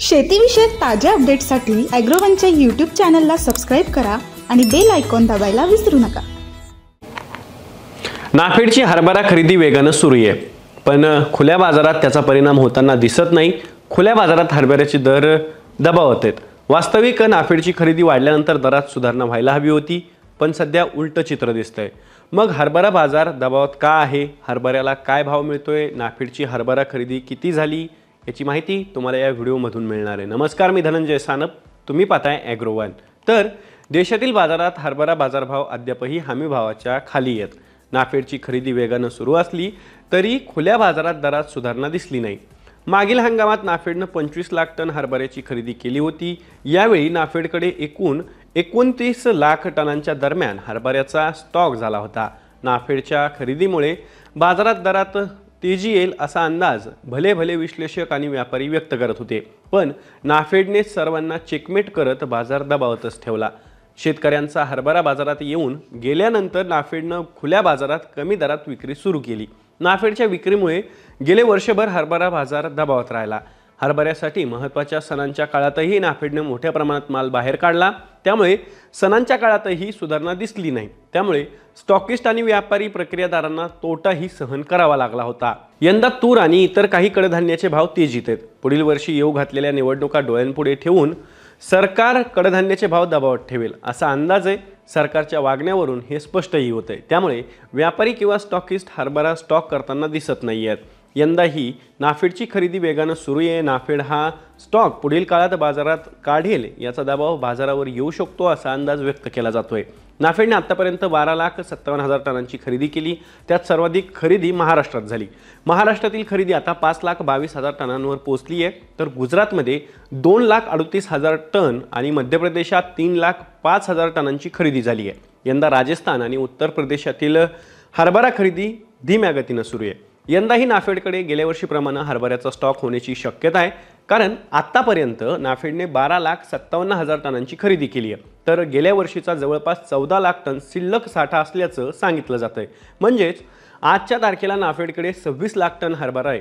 शेतीविषयक ताज्या अपडेट्ससाठी अॅग्रोवनच्या यूट्यूब चॅनलला सबस्क्राईब करा आणि बेल आयकॉन दाबायला विसरू नका. नाफेडची हरभरा खरेदी वेगानं सुरू आहे. पण खुल्या बाजारात त्याचा परिणाम होताना दिसत नाही. खुल्या बाजारात हरभऱ्याचे दर दबावत आहेत. वास्तविक नाफेडची खरेदी वाढल्यानंतर दरात सुधारणा व्हायला हवी होती पण सध्या उलटं चित्र दिसतंय. मग हरभरा बाजार दबावात का आहे? हरभऱ्याला काय भाव मिळतोय? नाफेडची हरभरा खरेदी किती झाली? याची माहिती तुम्हाला या व्हिडिओमधून मिळणार आहे. नमस्कार मी धनंजय सानप. तुम्ही पाहताय ॲग्रोवन तर देशातील बाजारात हरभरा बाजारभाव अद्यापही हमी भावाच्या खाली आहेत. नाफेडची खरेदी वेगानं सुरू असली तरी खुल्या बाजारात दरात सुधारणा दिसली नाही. मागील हंगामात नाफेडनं पंचवीस लाख टन हरभऱ्याची खरेदी केली होती. यावेळी नाफेडकडे एकूण एकोणतीस लाख टनांच्या दरम्यान हरभऱ्याचा स्टॉक झाला होता. नाफेडच्या खरेदीमुळे बाजारात दरात तेजी येईल असा अंदाज भले भले विश्लेषक आणि व्यापारी व्यक्त करत होते पण नाफेडने सर्वांना चेकमेट करत बाजार दबावतच ठेवला. शेतकऱ्यांचा हरभरा बाजारात येऊन गेल्यानंतर नाफेडनं खुल्या बाजारात कमी दरात विक्री सुरू केली. नाफेडच्या विक्रीमुळे गेले वर्षभर हरभरा बाजार दबावत राहिला. हरभऱ्यासाठी महत्त्वाच्या सणांच्या काळातही नाफेडने मोठ्या प्रमाणात माल बाहेर काढला. त्यामुळे सणांच्या काळातही सुधारणा दिसली नाही. त्यामुळे स्टॉकिस्ट आणि व्यापारी प्रक्रियादारांना तोटाही सहन करावा लागला होता. यंदा तूर आणि इतर काही कडधान्याचे भाव तेजीत आहेत. पुढील वर्षी येऊ घातलेल्या निवडणुका डोळ्यांपुढे ठेवून सरकार कडधान्याचे भाव दबावात ठेवेल असा अंदाज आहे. सरकारच्या वागण्यावरून हे स्पष्टही होतंय. त्यामुळे व्यापारी किंवा स्टॉकिस्ट हरभरा स्टॉक करताना दिसत नाही आहेत यंदाही नाफेडची खरेदी वेगानं सुरू आहे. नाफेड हा स्टॉक पुढील काळात बाजारात काढेल याचा दबाव बाजारावर येऊ शकतो असा अंदाज व्यक्त केला जातोय. नाफेडने आत्तापर्यंत बारा लाख सत्तावन्न हजार टनांची खरेदी केली. त्यात सर्वाधिक खरेदी महाराष्ट्रात झाली. महाराष्ट्रातील खरेदी आता पाच लाख बावीस हजार टनांवर पोहोचली आहे. तर गुजरातमध्ये दोन लाख अडतीस हजार टन आणि मध्य प्रदेशात तीन लाख पाच हजार टनांची खरेदी झाली आहे. यंदा राजस्थान आणि उत्तर प्रदेशातील हरभरा खरेदी धीम्या गतीनं सुरू आहे. यंदाही नाफेडकडे गेल्या वर्षीप्रमाणे हरभऱ्याचा स्टॉक होण्याची शक्यता आहे. कारण आत्तापर्यंत नाफेडने बारा लाख सत्तावन्न हजार टनांची खरेदी केली आहे. तर गेल्या वर्षीचा जवळपास चौदा लाख टन शिल्लक साठा असल्याचं सांगितलं जातं आहे म्हणजेच आजच्या तारखेला नाफेडकडे सव्वीस लाख टन हरभरा आहे.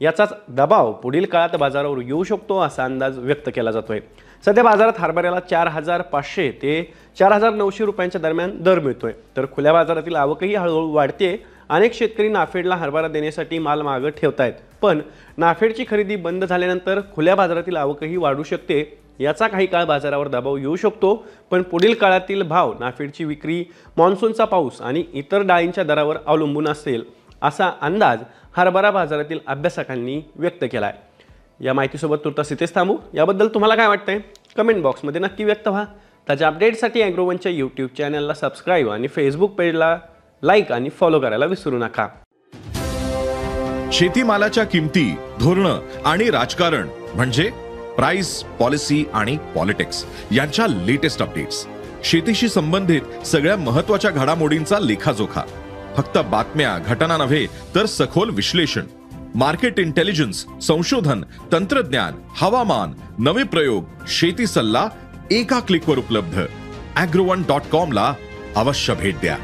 याचाच दबाव पुढील काळात बाजारावर येऊ शकतो असा अंदाज व्यक्त केला जातोय. सध्या बाजारात हरभऱ्याला चार हजार पाचशे ते चार हजार नऊशे रुपयांच्या दरम्यान दर मिळतोय. तर खुल्या बाजारातील आवकही हळूहळू वाढते अनेक शेतकरी नाफेडला हरभरा देण्यासाठी माल मागं ठेवतायत. पण नाफेडची खरेदी बंद झाल्यानंतर खुल्या बाजारातील आवकही वाढू शकते याचा काही काळ बाजारावर दबाव येऊ शकतो. पण पुढील काळातील भाव नाफेडची विक्री मान्सूनचा पाऊस आणि इतर डाळींच्या दरावर अवलंबून असेल असा अंदाज हरभरा बाजारातील अभ्यासकांनी व्यक्त केला आहे या माहितीसोबत तुर्तास इथेच थांबू. याबद्दल तुम्हाला काय वाटतंय? कमेंट बॉक्समध्ये नक्की व्यक्त व्हा. त्याच्या अपडेटसाठी ॲग्रोवनच्या यूट्यूब चॅनलला सबस्क्राईब आणि फेसबुक पेजला लाईक आणि फॉलो करायला विसरू नका. शेतीमालाच्या किमती धोरणं आणि राजकारण म्हणजे प्राइस पॉलिसी आणि पॉलिटिक्स यांच्या लेटेस्ट अपडेट्स शेतीशी संबंधित सगळ्या महत्त्वाच्या घडामोडींचा लेखाजोखा. फक्त बातम्या घटना नव्हे तर सखोल विश्लेषण. मार्केट इंटेलिजन्स संशोधन तंत्रज्ञान हवामान नवे प्रयोग शेती सल्ला एका क्लिकवर उपलब्ध. अॅग्रोवन डॉट कॉम ला अवश्य भेट द्या.